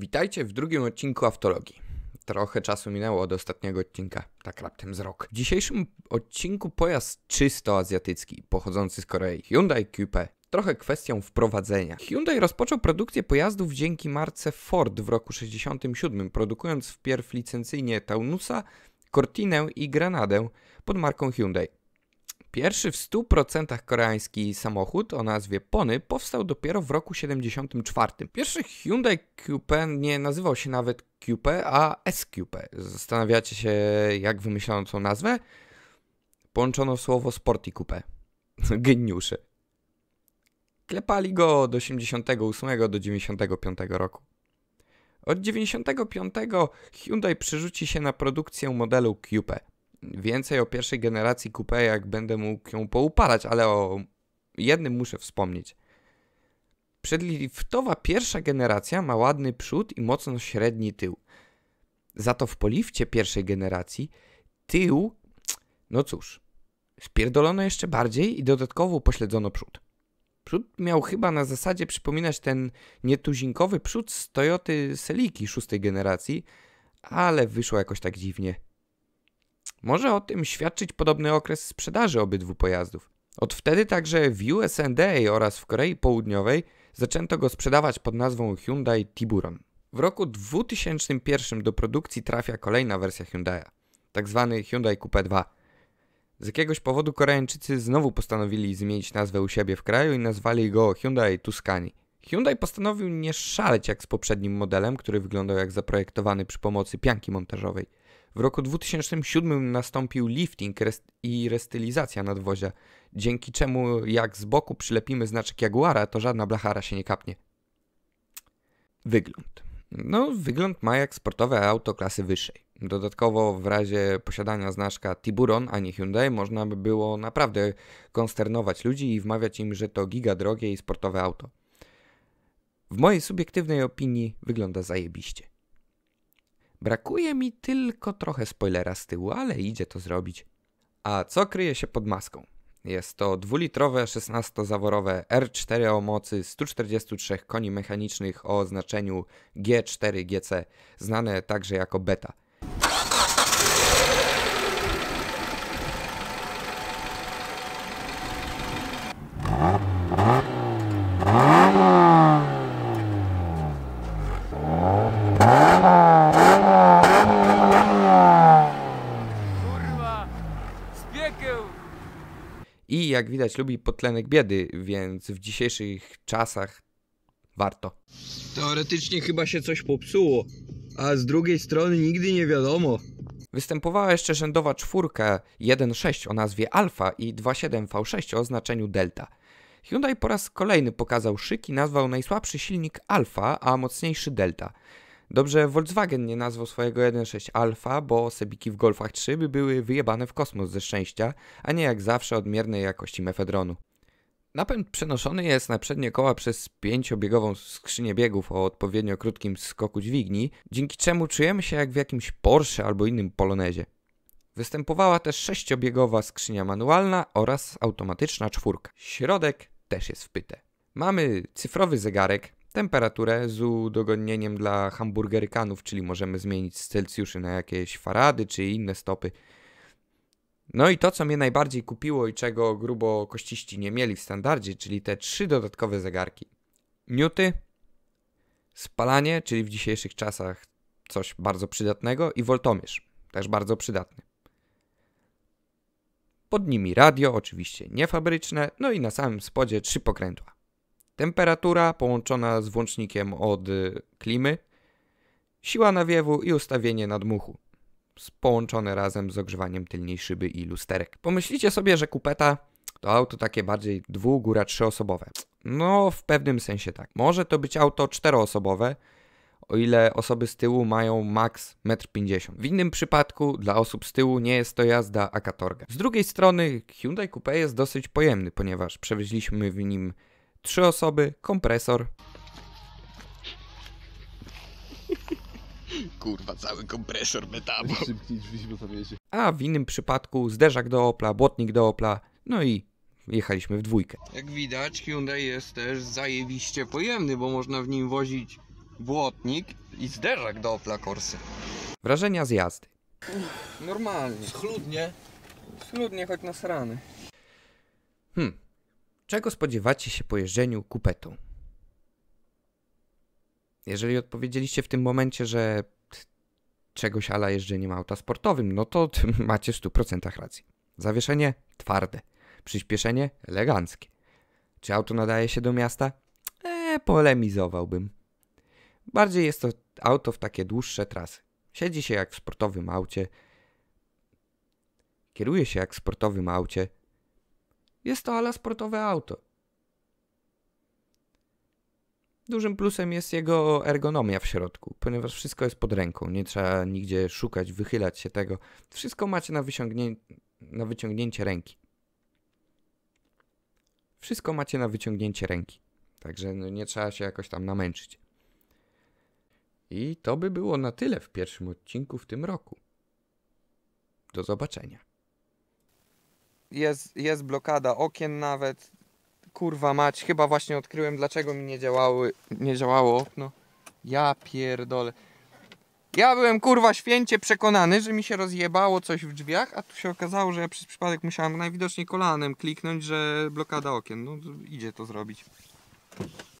Witajcie w drugim odcinku Aftologii. Trochę czasu minęło od ostatniego odcinka, tak raptem z rok. W dzisiejszym odcinku pojazd czysto azjatycki, pochodzący z Korei, Hyundai Coupe. Trochę kwestią wprowadzenia. Hyundai rozpoczął produkcję pojazdów dzięki marce Ford w roku 67, produkując wpierw licencyjnie Taunusa, Cortinę i Granadę pod marką Hyundai. Pierwszy w 100% koreański samochód o nazwie Pony powstał dopiero w roku 74. Pierwszy Hyundai Coupe nie nazywał się nawet Coupe, a S-Coupe. Zastanawiacie się, jak wymyślono tą nazwę? Połączono słowo Sporty Coupe. Geniusze. Klepali go od 88 do 95 roku. Od 95 Hyundai przerzuci się na produkcję modelu Coupe. Więcej o pierwszej generacji coupe, jak będę mógł ją poupalać, ale o jednym muszę wspomnieć. Przedliftowa pierwsza generacja ma ładny przód i mocno średni tył. Za to w polifcie pierwszej generacji tył, no cóż, spierdolono jeszcze bardziej i dodatkowo pośledzono przód. Przód miał chyba na zasadzie przypominać ten nietuzinkowy przód z Toyoty Seliki szóstej generacji, ale wyszło jakoś tak dziwnie. Może o tym świadczyć podobny okres sprzedaży obydwu pojazdów. Od wtedy także w USA oraz w Korei Południowej zaczęto go sprzedawać pod nazwą Hyundai Tiburon. W roku 2001 do produkcji trafia kolejna wersja Hyundai'a, tak zwany Hyundai Coupe 2. Z jakiegoś powodu Koreańczycy znowu postanowili zmienić nazwę u siebie w kraju i nazwali go Hyundai Tuscany. Hyundai postanowił nie szaleć jak z poprzednim modelem, który wyglądał jak zaprojektowany przy pomocy pianki montażowej. W roku 2007 nastąpił lifting i restylizacja nadwozia, dzięki czemu jak z boku przylepimy znaczek Jaguara, to żadna blachara się nie kapnie. Wygląd. No, wygląd ma jak sportowe auto klasy wyższej. Dodatkowo w razie posiadania znaczka Tiburon, a nie Hyundai, można by było naprawdę konsternować ludzi i wmawiać im, że to giga drogie i sportowe auto. W mojej subiektywnej opinii wygląda zajebiście. Brakuje mi tylko trochę spoilera z tyłu, ale idzie to zrobić. A co kryje się pod maską? Jest to dwulitrowe 16-zaworowe R4 o mocy 143 koni mechanicznych o oznaczeniu G4GC, znane także jako beta – I jak widać lubi podtlenek biedy, więc w dzisiejszych czasach warto. Teoretycznie chyba się coś popsuło, a z drugiej strony nigdy nie wiadomo. Występowała jeszcze rzędowa czwórka 1.6 o nazwie Alfa i 2.7 V6 o znaczeniu Delta. Hyundai po raz kolejny pokazał szyk i nazwał najsłabszy silnik Alfa, a mocniejszy Delta. Dobrze Volkswagen nie nazwał swojego 1.6 Alfa, bo sebiki w Golfach 3 by były wyjebane w kosmos ze szczęścia, a nie jak zawsze odmiernej jakości mefedronu. Napęd przenoszony jest na przednie koła przez pięciobiegową skrzynię biegów o odpowiednio krótkim skoku dźwigni, dzięki czemu czujemy się jak w jakimś Porsche albo innym Polonezie. Występowała też sześciobiegowa skrzynia manualna oraz automatyczna czwórka. Środek też jest wpyte. Mamy cyfrowy zegarek, temperaturę z udogodnieniem dla hamburgerykanów, czyli możemy zmienić z Celsjuszy na jakieś farady czy inne stopy. No i to, co mnie najbardziej kupiło i czego grubo kościści nie mieli w standardzie, czyli te trzy dodatkowe zegarki. Newty, spalanie, czyli w dzisiejszych czasach coś bardzo przydatnego i voltomierz, też bardzo przydatny. Pod nimi radio, oczywiście niefabryczne, no i na samym spodzie trzy pokrętła. Temperatura połączona z włącznikiem od klimy, siła nawiewu i ustawienie nadmuchu połączone razem z ogrzewaniem tylnej szyby i lusterek. Pomyślicie sobie, że kupeta to auto takie bardziej dwu, góra trzyosobowe. No, w pewnym sensie tak. Może to być auto czteroosobowe, o ile osoby z tyłu mają maks 1,50 m. W innym przypadku dla osób z tyłu nie jest to jazda, a katorga. Z drugiej strony Hyundai Coupe jest dosyć pojemny, ponieważ przewieźliśmy w nim trzy osoby, kompresor, Kurwa, cały kompresor metabu. Szybciej drzwi, bo tam jedzie. A w innym przypadku zderzak do Opla, błotnik do Opla, no i jechaliśmy w dwójkę. Jak widać, Hyundai jest też zajebiście pojemny, bo można w nim wozić błotnik I zderzak do Opla Corsy. Wrażenia z jazdy. Normalnie. Schludnie. Schludnie, choć na rany. Hmm. Czego spodziewacie się po jeżdżeniu kupetą? Jeżeli odpowiedzieliście w tym momencie, że czegoś ala jeżdżeniem auta sportowym, no to macie w 100% racji. Zawieszenie twarde, przyspieszenie eleganckie. Czy auto nadaje się do miasta? Eee, polemizowałbym. Bardziej jest to auto w takie dłuższe trasy. Siedzi się jak w sportowym aucie, kieruje się jak w sportowym aucie. Jest to ala sportowe auto. Dużym plusem jest jego ergonomia w środku, ponieważ wszystko jest pod ręką. Nie trzeba nigdzie szukać, wychylać się tego. Wszystko macie na, na wyciągnięcie ręki. Wszystko macie na wyciągnięcie ręki. Także no nie trzeba się jakoś tam namęczyć. I to by było na tyle w pierwszym odcinku w tym roku. Do zobaczenia. Jest, jest blokada okien nawet. Kurwa mać, chyba właśnie odkryłem dlaczego mi nie działały, nie działało okno. Ja pierdolę. Ja byłem kurwa święcie przekonany, że mi się rozjebało coś w drzwiach, a tu się okazało, że ja przez przypadek musiałem najwidoczniej kolanem kliknąć, że blokada okien. No idzie to zrobić.